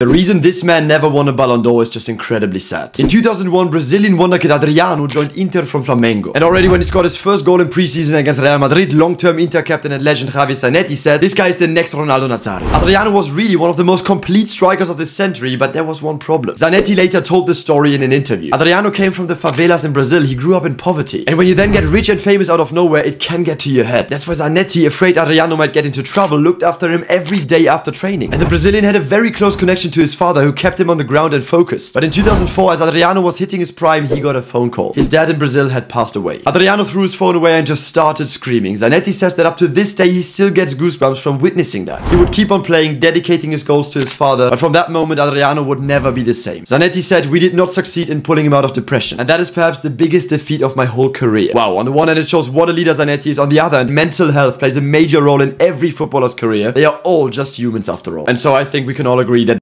The reason this man never won a Ballon d'Or is just incredibly sad. In 2001, Brazilian wonder kid Adriano joined Inter from Flamengo. And already when he scored his first goal in preseason against Real Madrid, long-term Inter captain and legend Javier Zanetti said, this guy is the next Ronaldo Nazario. Adriano was really one of the most complete strikers of this century, but there was one problem. Zanetti later told this story in an interview. Adriano came from the favelas in Brazil, he grew up in poverty. And when you then get rich and famous out of nowhere, it can get to your head. That's why Zanetti, afraid Adriano might get into trouble, looked after him every day after training. And the Brazilian had a very close connection to his father who kept him on the ground and focused. But in 2004, as Adriano was hitting his prime, he got a phone call. His dad in Brazil had passed away. Adriano threw his phone away and just started screaming. Zanetti says that up to this day, he still gets goosebumps from witnessing that. He would keep on playing, dedicating his goals to his father, but from that moment, Adriano would never be the same. Zanetti said, we did not succeed in pulling him out of depression. And that is perhaps the biggest defeat of my whole career. Wow, on the one hand, it shows what a leader Zanetti is. On the other hand, mental health plays a major role in every footballer's career. They are all just humans after all. And so I think we can all agree that